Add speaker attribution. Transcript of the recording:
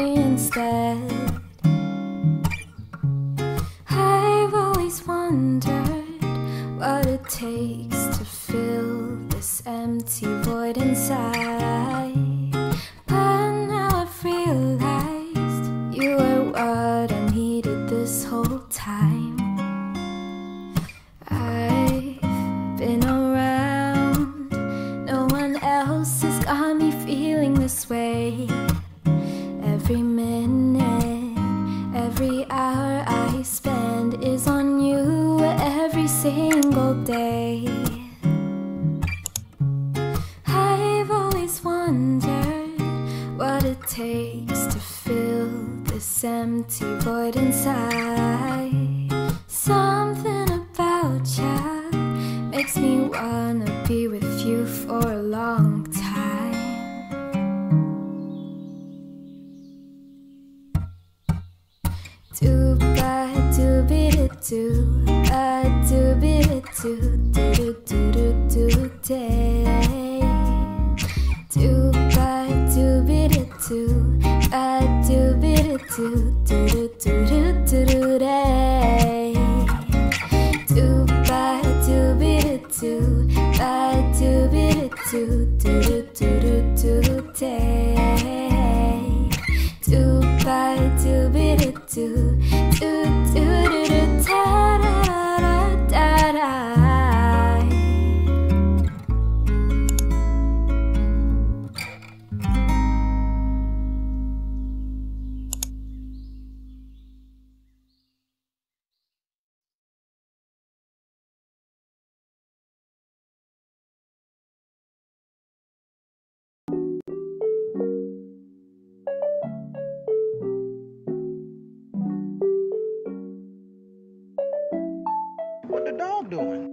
Speaker 1: instead. I've always wondered what it takes to fill this empty empty void inside. Something about you makes me wanna be with you for a long time. Dooba dooby do a dooby do do do do do day. do do do do do
Speaker 2: the dog doing?